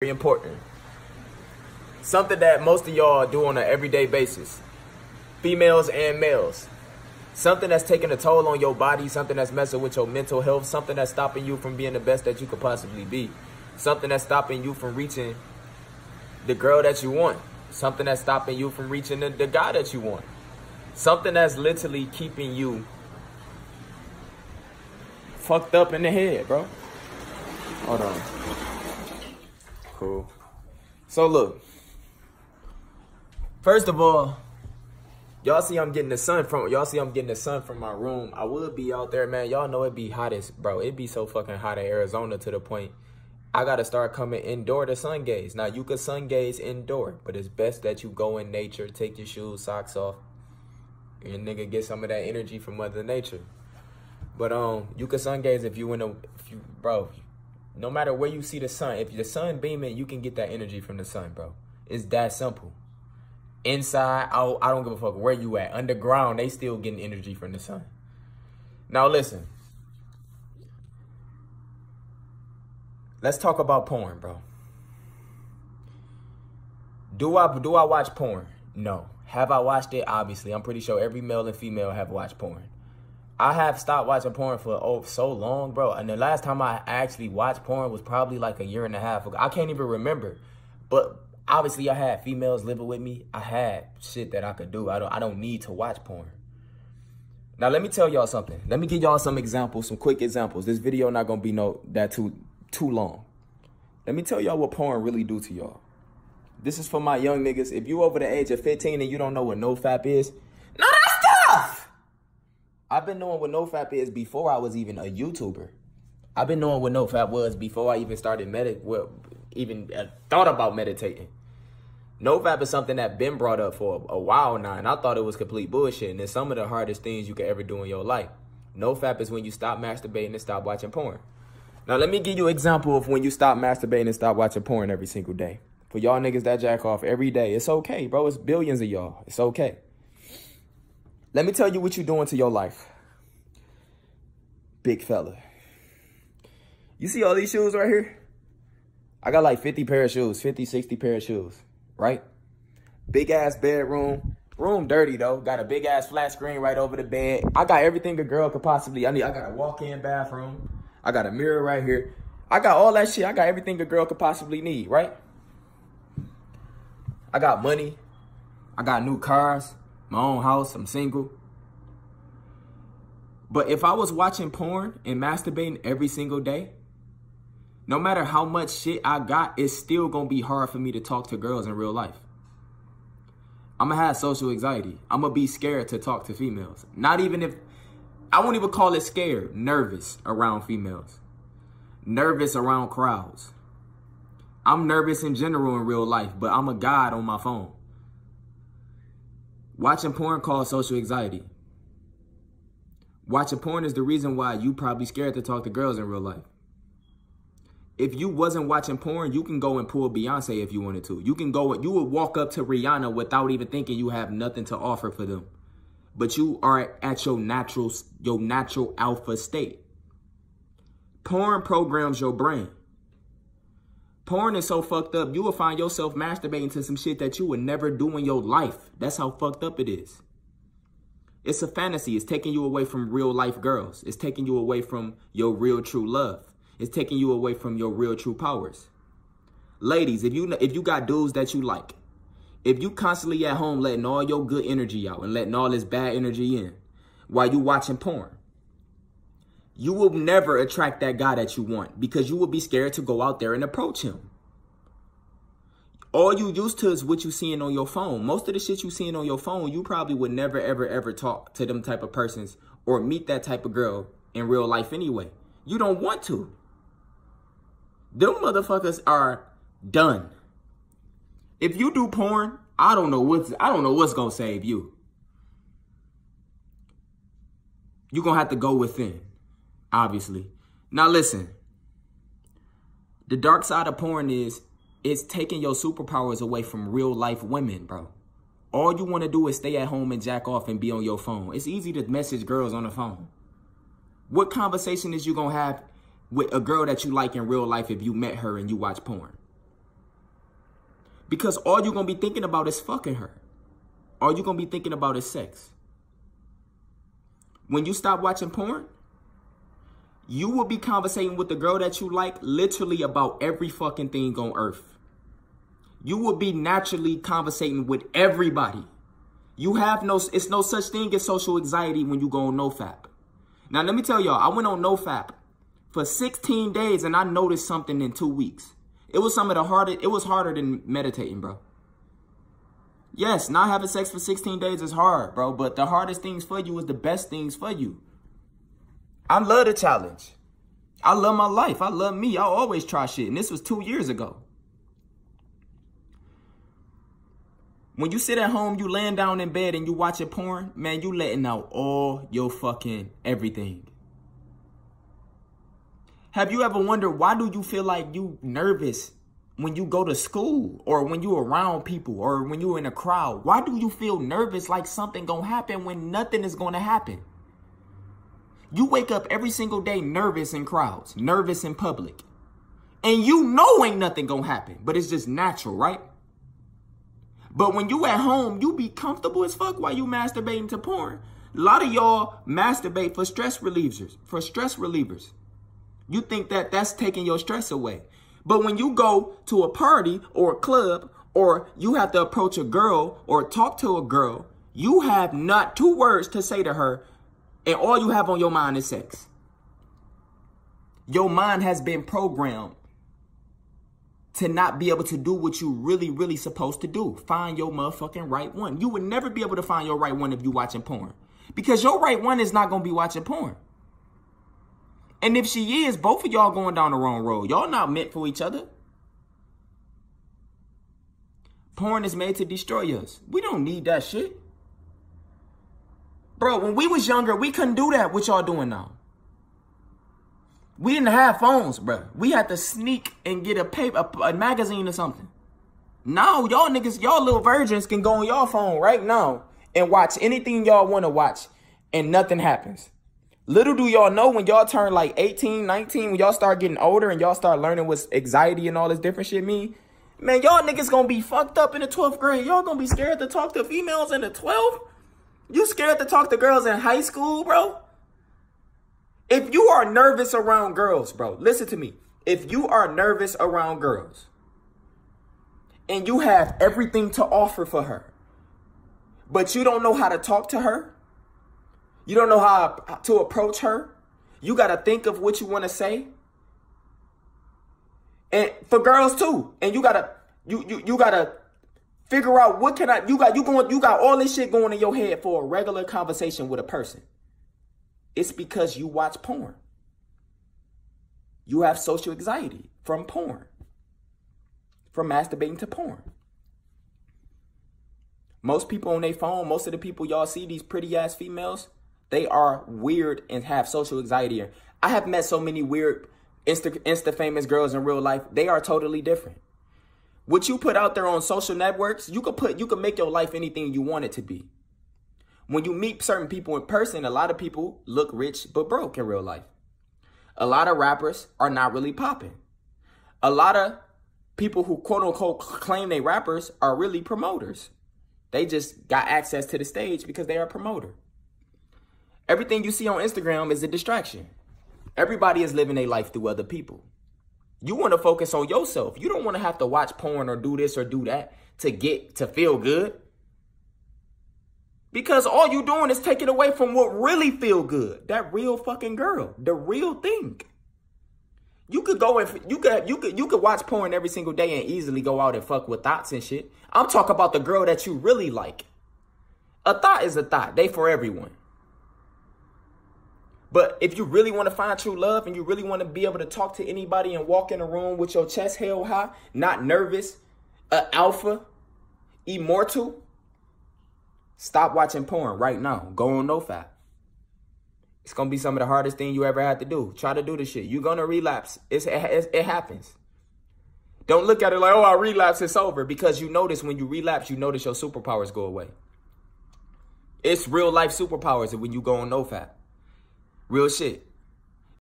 very important. Something that most of y'all do on an everyday basis. Females and males. Something that's taking a toll on your body, something that's messing with your mental health, something that's stopping you from being the best that you could possibly be. Something that's stopping you from reaching the girl that you want. Something that's stopping you from reaching the, the guy that you want. Something that's literally keeping you fucked up in the head, bro. Hold on. Cool. So look. First of all, y'all see I'm getting the sun from y'all see I'm getting the sun from my room. I would be out there, man. Y'all know it be hottest, bro. It be so fucking hot in Arizona to the point I gotta start coming indoor to sun gaze. Now you could sun gaze indoor, but it's best that you go in nature, take your shoes, socks off, and nigga get some of that energy from Mother Nature. But um, you can sun gaze if you in a if you bro, no matter where you see the sun, if the sun beaming, you can get that energy from the sun, bro. It's that simple. Inside, out, I don't give a fuck where you at. Underground, they still getting energy from the sun. Now listen. Let's talk about porn, bro. Do I do I watch porn? No. Have I watched it? Obviously. I'm pretty sure every male and female have watched porn. I have stopped watching porn for oh so long, bro. And the last time I actually watched porn was probably like a year and a half ago. I can't even remember. But obviously I had females living with me. I had shit that I could do. I don't I don't need to watch porn. Now let me tell y'all something. Let me give y'all some examples, some quick examples. This video not gonna be no that too too long. Let me tell y'all what porn really do to y'all. This is for my young niggas. If you over the age of 15 and you don't know what is, know that stuff. I've been knowing what NoFap is before I was even a YouTuber. I've been knowing what NoFap was before I even started medit, well, even uh, thought about meditating. NoFap is something that been brought up for a, a while now, and I thought it was complete bullshit. And it's some of the hardest things you could ever do in your life. NoFap is when you stop masturbating and stop watching porn. Now let me give you an example of when you stop masturbating and stop watching porn every single day. For y'all niggas that jack off every day, it's okay, bro. It's billions of y'all. It's okay. Let me tell you what you're doing to your life. Big fella. You see all these shoes right here? I got like 50 pair of shoes, 50, 60 pair of shoes, right? Big ass bedroom. Room dirty though. Got a big ass flat screen right over the bed. I got everything a girl could possibly I need. I got a walk-in bathroom. I got a mirror right here. I got all that shit. I got everything a girl could possibly need, right? I got money. I got new cars my own house, I'm single. But if I was watching porn and masturbating every single day, no matter how much shit I got, it's still gonna be hard for me to talk to girls in real life. I'm gonna have social anxiety. I'm gonna be scared to talk to females. Not even if, I won't even call it scared, nervous around females. Nervous around crowds. I'm nervous in general in real life, but I'm a god on my phone. Watching porn causes social anxiety. Watching porn is the reason why you probably scared to talk to girls in real life. If you wasn't watching porn, you can go and pull Beyonce if you wanted to. You can go, you would walk up to Rihanna without even thinking you have nothing to offer for them. But you are at your natural, your natural alpha state. Porn programs your brain. Porn is so fucked up, you will find yourself masturbating to some shit that you would never do in your life. That's how fucked up it is. It's a fantasy. It's taking you away from real life girls. It's taking you away from your real true love. It's taking you away from your real true powers. Ladies, if you if you got dudes that you like, if you constantly at home letting all your good energy out and letting all this bad energy in while you watching porn, you will never attract that guy that you want because you will be scared to go out there and approach him. All you used to is what you seeing on your phone. Most of the shit you seeing on your phone, you probably would never, ever, ever talk to them type of persons or meet that type of girl in real life anyway. You don't want to. Them motherfuckers are done. If you do porn, I don't know what's I don't know what's gonna save you. You're gonna have to go within obviously. Now listen, the dark side of porn is it's taking your superpowers away from real life women, bro. All you want to do is stay at home and jack off and be on your phone. It's easy to message girls on the phone. What conversation is you going to have with a girl that you like in real life if you met her and you watch porn? Because all you're going to be thinking about is fucking her. All you're going to be thinking about is sex. When you stop watching porn, you will be conversating with the girl that you like literally about every fucking thing on earth. You will be naturally conversating with everybody. You have no, it's no such thing as social anxiety when you go on NoFap. Now, let me tell y'all, I went on NoFap for 16 days and I noticed something in two weeks. It was some of the hardest, it was harder than meditating, bro. Yes, not having sex for 16 days is hard, bro, but the hardest things for you is the best things for you. I love the challenge. I love my life. I love me. I always try shit. And this was two years ago. When you sit at home, you laying down in bed and you watching porn, man, you letting out all your fucking everything. Have you ever wondered why do you feel like you nervous when you go to school or when you around people or when you're in a crowd? Why do you feel nervous like something gonna happen when nothing is gonna happen? You wake up every single day nervous in crowds, nervous in public. And you know ain't nothing gonna happen, but it's just natural, right? But when you at home, you be comfortable as fuck while you masturbating to porn. A lot of y'all masturbate for stress relievers, for stress relievers. You think that that's taking your stress away. But when you go to a party or a club or you have to approach a girl or talk to a girl, you have not two words to say to her and all you have on your mind is sex. Your mind has been programmed to not be able to do what you really, really supposed to do. Find your motherfucking right one. You would never be able to find your right one if you watching porn. Because your right one is not going to be watching porn. And if she is, both of y'all going down the wrong road. Y'all not meant for each other. Porn is made to destroy us. We don't need that shit. Bro, when we was younger, we couldn't do that. What y'all doing now? We didn't have phones, bro. We had to sneak and get a paper, a, a magazine or something. Now, y'all niggas, y'all little virgins can go on y'all phone right now and watch anything y'all want to watch and nothing happens. Little do y'all know when y'all turn like 18, 19, when y'all start getting older and y'all start learning what anxiety and all this different shit mean, man, y'all niggas gonna be fucked up in the 12th grade. Y'all gonna be scared to talk to females in the 12th? You scared to talk to girls in high school, bro? If you are nervous around girls, bro, listen to me. If you are nervous around girls and you have everything to offer for her, but you don't know how to talk to her, you don't know how to approach her. You got to think of what you want to say. And for girls too. And you got to you you you got to figure out what can I you got you going you got all this shit going in your head for a regular conversation with a person. It's because you watch porn. You have social anxiety from porn. From masturbating to porn. Most people on their phone, most of the people y'all see, these pretty ass females, they are weird and have social anxiety. I have met so many weird Insta, Insta famous girls in real life. They are totally different. What you put out there on social networks, you could put you could make your life anything you want it to be. When you meet certain people in person, a lot of people look rich but broke in real life. A lot of rappers are not really popping. A lot of people who quote unquote claim they rappers are really promoters. They just got access to the stage because they are a promoter. Everything you see on Instagram is a distraction. Everybody is living their life through other people. You want to focus on yourself. You don't want to have to watch porn or do this or do that to get to feel good. Because all you doing is taking away from what really feel good. That real fucking girl. The real thing. You could go and you could you could you could watch porn every single day and easily go out and fuck with thoughts and shit. I'm talking about the girl that you really like. A thought is a thought. They for everyone. But if you really want to find true love and you really want to be able to talk to anybody and walk in a room with your chest held high, not nervous, alpha, immortal, stop watching porn right now. Go on NoFap. It's gonna be some of the hardest thing you ever had to do. Try to do this shit. You're gonna relapse. It's, it, it happens. Don't look at it like, oh, I relapse, it's over. Because you notice when you relapse, you notice your superpowers go away. It's real life superpowers when you go on NoFap. Real shit.